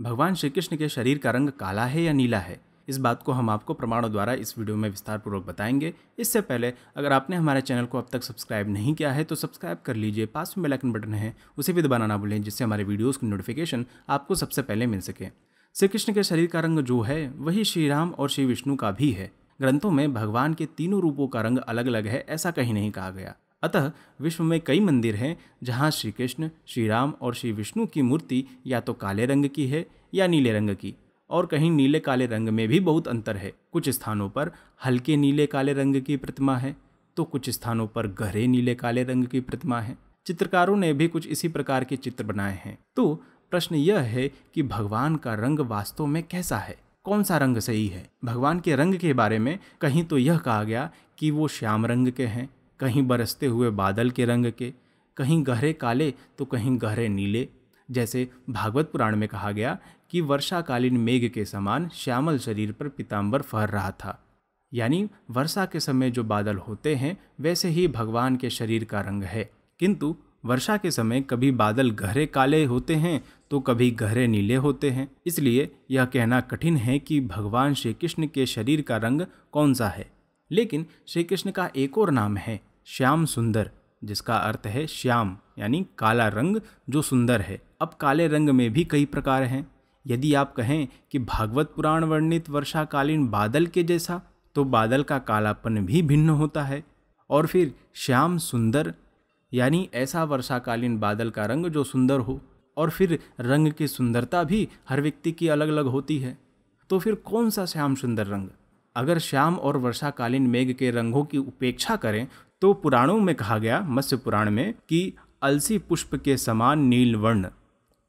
भगवान श्री कृष्ण के शरीर का रंग काला है या नीला है? इस बात को हम आपको प्रमाणों द्वारा इस वीडियो में विस्तार पूर्वक बताएँगे। इससे पहले, अगर आपने हमारे चैनल को अब तक सब्सक्राइब नहीं किया है तो सब्सक्राइब कर लीजिए। पास में बेल आइकन बटन है, उसे भी दबाना ना भूलें, जिससे हमारे वीडियोज़ की नोटिफिकेशन आपको सबसे पहले मिल सके। श्री कृष्ण के शरीर का रंग जो है, वही श्री राम और श्री विष्णु का भी है। ग्रंथों में भगवान के तीनों रूपों का रंग अलग अलग है, ऐसा कहीं नहीं कहा गया। अतः विश्व में कई मंदिर हैं जहाँ श्री कृष्ण श्री राम और श्री विष्णु की मूर्ति या तो काले रंग की है या नीले रंग की। और कहीं नीले काले रंग में भी बहुत अंतर है। कुछ स्थानों पर हल्के नीले काले रंग की प्रतिमा है तो कुछ स्थानों पर गहरे नीले काले रंग की प्रतिमा है। चित्रकारों ने भी कुछ इसी प्रकार के चित्र बनाए हैं। तो प्रश्न यह है कि भगवान का रंग वास्तव में कैसा है? कौन सा रंग सही है? भगवान के रंग के बारे में कहीं तो यह कहा गया कि वो श्याम रंग के हैं। कहीं बरसते हुए बादल के रंग के, कहीं गहरे काले तो कहीं गहरे नीले। जैसे भागवत पुराण में कहा गया कि वर्षाकालीन मेघ के समान श्यामल शरीर पर पीताम्बर फहर रहा था। यानी वर्षा के समय जो बादल होते हैं, वैसे ही भगवान के शरीर का रंग है। किंतु वर्षा के समय कभी बादल गहरे काले होते हैं तो कभी गहरे नीले होते हैं। इसलिए यह कहना कठिन है कि भगवान श्री कृष्ण के शरीर का रंग कौन सा है। लेकिन श्री कृष्ण का एक और नाम है श्याम सुंदर, जिसका अर्थ है श्याम, यानी काला रंग जो सुंदर है। अब काले रंग में भी कई प्रकार हैं। यदि आप कहें कि भागवत पुराण वर्णित वर्षाकालीन बादल के जैसा तो बादल का कालापन भी भिन्न होता है। और फिर श्याम सुंदर, यानी ऐसा वर्षाकालीन बादल का रंग जो सुंदर हो, और फिर रंग की सुंदरता भी हर व्यक्ति की अलग अलग होती है। तो फिर कौन सा श्याम सुंदर रंग? अगर श्याम और वर्षाकालीन मेघ के रंगों की उपेक्षा करें तो पुराणों में कहा गया मत्स्य पुराण में कि अलसी पुष्प के समान नील वर्ण।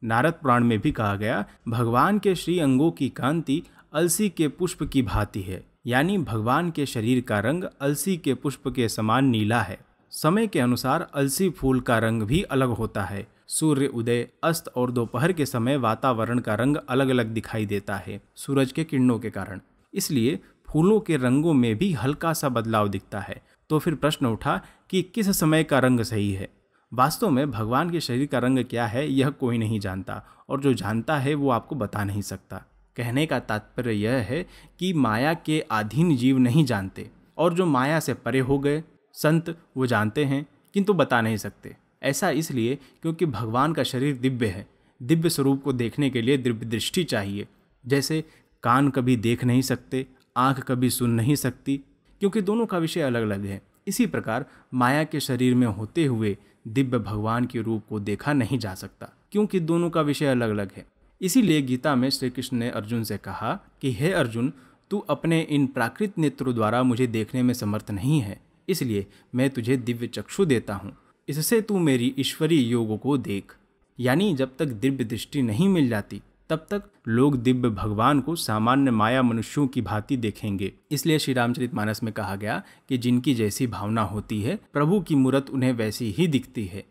नारद पुराण में भी कहा गया, भगवान के श्री अंगों की कांति अलसी के पुष्प की भांति है। यानी भगवान के शरीर का रंग अलसी के पुष्प के समान नीला है। समय के अनुसार अलसी फूल का रंग भी अलग होता है। सूर्य उदय, अस्त और दोपहर के समय वातावरण का रंग अलग अलग दिखाई देता है, सूरज के किरणों के कारण। इसलिए फूलों के रंगों में भी हल्का सा बदलाव दिखता है। तो फिर प्रश्न उठा कि किस समय का रंग सही है? वास्तव में भगवान के शरीर का रंग क्या है, यह कोई नहीं जानता, और जो जानता है वो आपको बता नहीं सकता। कहने का तात्पर्य यह है कि माया के अधीन जीव नहीं जानते, और जो माया से परे हो गए, संत, वो जानते हैं, किंतु बता नहीं सकते। ऐसा इसलिए क्योंकि भगवान का शरीर दिव्य है। दिव्य स्वरूप को देखने के लिए दिव्य दृष्टि चाहिए। जैसे कान कभी देख नहीं सकते आँख कभी सुन नहीं सकती, क्योंकि दोनों का विषय अलग अलग है। इसी प्रकार, माया के शरीर में होते हुए दिव्य भगवान के रूप को देखा नहीं जा सकता, क्योंकि दोनों का विषय अलग अलग है। इसीलिए गीता में श्री कृष्ण ने अर्जुन से कहा कि, हे अर्जुन, तू अपने इन प्राकृत नेत्रों द्वारा मुझे देखने में समर्थ नहीं है, इसलिए मैं तुझे दिव्य चक्षु देता हूँ। इससे तू मेरी ईश्वरीय योग को देख। यानी जब तक दिव्य दृष्टि नहीं मिल जाती तब तक लोग दिव्य भगवान को सामान्य माया मनुष्यों की भांति देखेंगे। इसलिए श्री रामचरित मानस में कहा गया कि जिनकी जैसी भावना होती है प्रभु की मूर्त उन्हें वैसी ही दिखती है।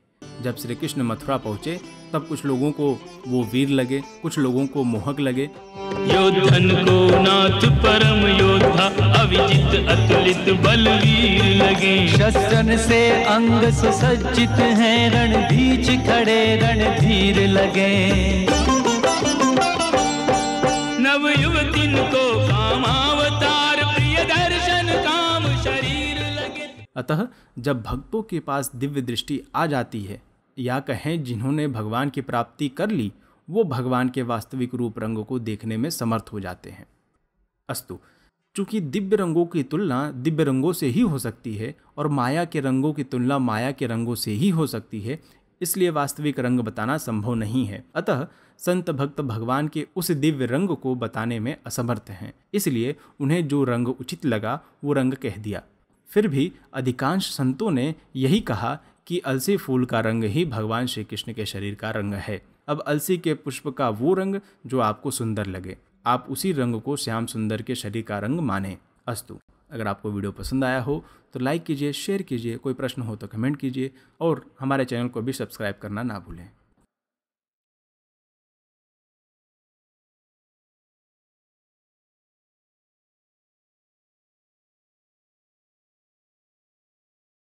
जब श्री कृष्ण मथुरा पहुँचे तब कुछ लोगों को वो वीर लगे कुछ लोगों को मोहक लगे। योधन को नाथ परम योद्धा अविजित अतुलित बलवीर लगे। शस्त्रन से अंग सुसज्जित हैं रणधीच खड़े रणधीर लगे। नव युवतिन को कामावतार, प्रिय दर्शन काम, शरीर लगे। अतः जब भक्तों के पास दिव्य दृष्टि आ जाती है, या कहें जिन्होंने भगवान की प्राप्ति कर ली, वो भगवान के वास्तविक रूप रंगों को देखने में समर्थ हो जाते हैं। अस्तु, चूँकि दिव्य रंगों की तुलना दिव्य रंगों से ही हो सकती है और माया के रंगों की तुलना माया के रंगों से ही हो सकती है, इसलिए वास्तविक रंग बताना संभव नहीं है। अतः संत भक्त भगवान के उस दिव्य रंग को बताने में असमर्थ हैं। इसलिए उन्हें जो रंग उचित लगा, वो रंग कह दिया। फिर भी अधिकांश संतों ने यही कहा कि अलसी फूल का रंग ही भगवान श्री कृष्ण के शरीर का रंग है। अब अलसी के पुष्प का वो रंग जो आपको सुंदर लगे। आप उसी रंग को श्याम सुंदर के शरीर का रंग माने। अस्तु, अगर आपको वीडियो पसंद आया हो तो लाइक कीजिए, शेयर कीजिए। कोई प्रश्न हो तो कमेंट कीजिए और हमारे चैनल को भी सब्सक्राइब करना ना भूलें।